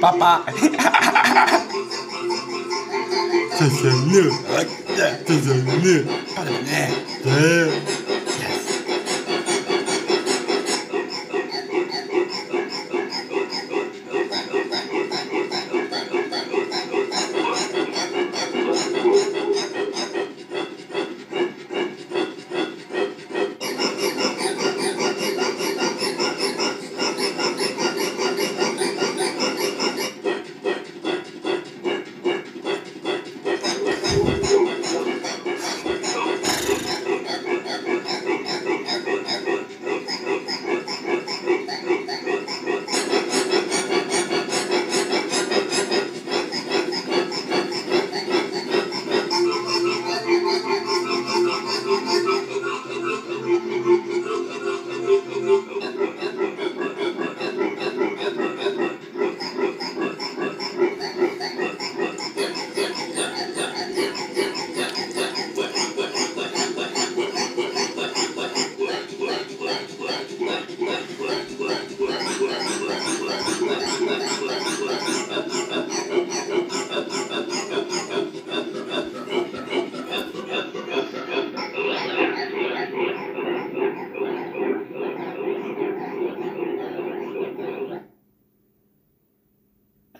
パパ。ハハね。そうね。パね。えー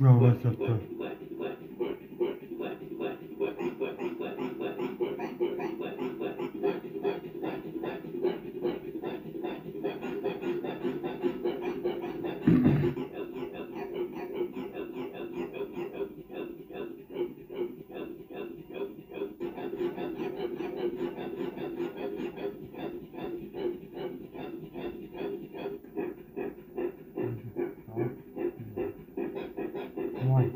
啊，对对对。হয়